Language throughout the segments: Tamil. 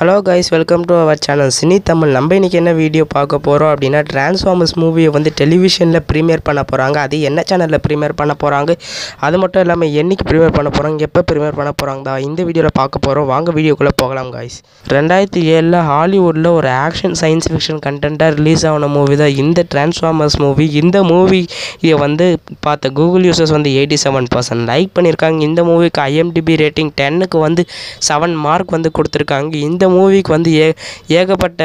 Hello guys welcome to our channel Cine Tamil நம்ம இன்றைக்கி என்ன வீடியோ பார்க்க போகிறோம் அப்படின்னா டிரான்ஸ்ஃபார்மர்ஸ் மூவியை வந்து டெலிவிஷனில் ப்ரீமியர் பண்ண போகிறாங்க அது என்ன சேனலில் ப்ரீமியர் பண்ண போகிறாங்க அது மட்டும் இல்லாமல் என்னைக்கு ப்ரீமியர் பண்ண போகிறாங்க எப்போ ப்ரீமியர் பண்ண போகிறாங்க தான் இந்த வீடியோவில் பார்க்க போகிறோம் வாங்க வீடியோக்குள்ளே போகலாம் கைஸ் ரெண்டாயிரத்தி ஏழில் ஹாலிவுட்டில் ஒரு ஆக்ஷன் சயின்ஸ் ஃபிக்ஷன் கண்டென்ட்டாக ரிலீஸ் ஆன மூவி தான் இந்த டிரான்ஸ்ஃபார்மர்ஸ் மூவி இந்த மூவியை வந்து பார்த்த கூகுள் யூசர்ஸ் வந்து எயிட்டி செவன் பர்சன்ட் லைக் பண்ணியிருக்காங்க. இந்த மூவிக்கு ஐஎம்டிபி ரேட்டிங் டென்னுக்கு வந்து செவன் மார்க் வந்து கொடுத்துருக்காங்க. இந்த மூவிக்கு வந்து ஏ ஏகப்பட்ட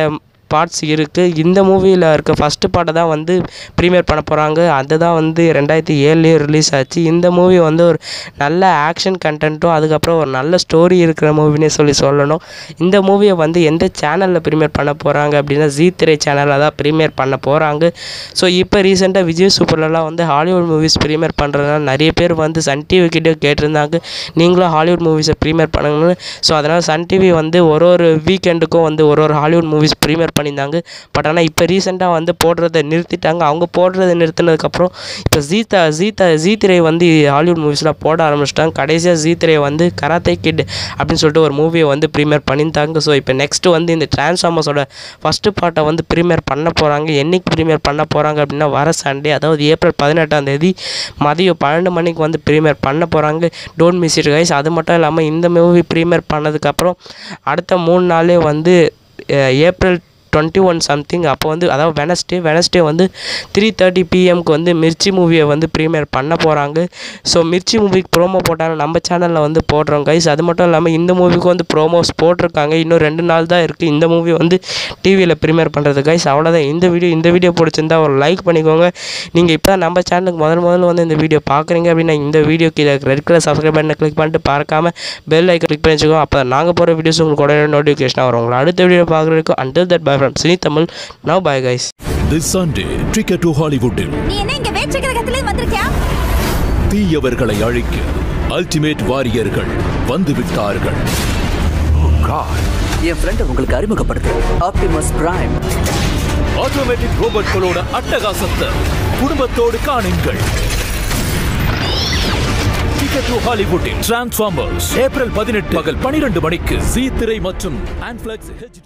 பார்ட்ஸ் இருக்குது இந்த மூவியில் இருக்க ஃபஸ்ட்டு பார்ட்டை தான் வந்து ப்ரீமியர் பண்ண போகிறாங்க அதுதான் வந்து ரெண்டாயிரத்தி ஏழுலேயே ரிலீஸ் ஆச்சு. இந்த மூவி வந்து ஒரு நல்ல ஆக்ஷன் கண்டென்ட்டும் அதுக்கப்புறம் ஒரு நல்ல ஸ்டோரி இருக்கிற மூவினே சொல்லி சொல்லணும். இந்த மூவியை வந்து எந்த சேனலில் ப்ரீமியர் பண்ண போகிறாங்க அப்படின்னா ஜீ திரை சேனலில் தான் ப்ரீமியர் பண்ண போகிறாங்க ஸோ இப்போ ரீசெண்டாக விஜய் சூப்பர்லலாம் வந்து ஹாலிவுட் மூவிஸ் ப்ரீமியர் பண்ணுறதுனால நிறைய பேர் வந்து சன் டிவி கிட்டே கேட்டிருந்தாங்க. நீங்களும் ஹாலிவுட் மூவிஸை ப்ரீமியர் பண்ணுங்கன்னு. ஸோ அதனால் சன் டிவி வந்து ஒரு ஒரு வீக்கெண்டுக்கும் வந்து ஒரு ஒரு ஹாலிவுட் மூவிஸ் ப்ரீமியர் பண்ணியிருந்தாங்க. பட் ஆனால் இப்போ ரீசெண்டாக வந்து போடுறத நிறுத்திட்டாங்க. அவங்க போடுறத நிறுத்தினதுக்கப்புறம் இப்போ ஜீதா ஜீதா ஜீ திரை வந்து ஹாலிவுட் மூவிஸ்லாம் போட ஆரம்பிச்சிட்டாங்க. கடைசியாக ஜீ திரை வந்து கராத்தே கிட் அப்படின்னு சொல்லிட்டு ஒரு மூவியை வந்து ப்ரீமியர் பண்ணியிருந்தாங்க. ஸோ இப்போ நெக்ஸ்ட்டு வந்து இந்த டிரான்ஸ்ஃபார்மர்ஸோட ஃபஸ்ட்டு பார்ட்டை வந்து ப்ரீமியர் பண்ண போகிறாங்க என்னைக்கு ப்ரீமியர் பண்ண போகிறாங்க அப்படின்னா வர சண்டே அதாவது ஏப்ரல் பதினெட்டாம் தேதி மதியம் பன்னெண்டு மணிக்கு வந்து ப்ரீமியர் பண்ண போகிறாங்க டோன்ட் மிஸ் இட் கைஸ் அது மட்டும் இல்லாமல் இந்த மூவி ப்ரீமியர் பண்ணதுக்கப்புறம் அடுத்த மூணு நாளே வந்து ஏப்ரல் டுவெண்ட்டி ஒன் சம்திங் அப்போ வந்து அதாவது வெனஸ்டே வெனஸ்டே வந்து த்ரீ தேர்ட்டி பிஎம்க்கு வந்து மிர்ச்சி மூவியை வந்து ப்ரீமியர் பண்ண போகிறாங்க ஸோ மிர்ச்சி மூவிக்கு ப்ரோமோ போட்டாலும் நம்ம சேனலில் வந்து போடுறோம் கைஸ் அது மட்டும் இல்லாமல் இந்த மூவிக்கு வந்து ப்ரோமோஸ் போட்டிருக்காங்க. இன்னும் ரெண்டு நாள் தான் இருக்குது இந்த மூவி வந்து டிவியில் ப்ரீமியர் பண்ணுறது கைஸ் அவ்வளோதான் இந்த வீடியோ இந்த வீடியோ பிடிச்சிருந்தா ஒரு லைக் பண்ணிக்கோங்க. நீங்கள் இப்போ நம்ம சேனலுக்கு முதல் முதல்ல வந்து இந்த வீடியோ பார்க்குறீங்க அப்படின்னா இந்த வீடியோ கீழே ரெட் கலர் சப்ஸ்கிரைப் பண்ணி கிளிக் பண்ணிட்டு பார்க்காம பெல் ஐக்கன் கிளிக் பண்ணி வச்சுக்கோங்க. அப்போ நாங்கள் போகிற வீடியோஸ் உங்களுக்கு உடனே நோட்டிஃபிகேஷனாக வரும். உங்களை அடுத்த வீடியோ பார்க்குறதுக்கு under that bye from Cine Tamil. Now bye guys This Sunday, Ticket to Hollywoodiல் நீ என்ன இங்க வேற்று கிரகத்திலிருந்து வந்திருக்கியா? தீயவர்களை அழிக்க அல்டிமேட் வாரியர்கள் வந்துவிட்டார்கள். என் ஃப்ரெண்ட் உங்களுக்கு அறிமுகப்படுத்து. ஆப்டிமஸ் பிரைம் ஆட்டோமேட்டிக் ரோபோட்களோட அட்டகாசத்தை குடும்பத்தோடு காணுங்கள். டிக்கெட் டு ஹாலிவுட்டில் டிரான்ஸ்ஃபார்மர்ஸ் ஏப்ரல் பதினெட்டு பகல் பனிரெண்டு மணிக்கு ஜீ திரை மற்றும் ஆன்ஃபிளக்ஸ் ஹெச்டி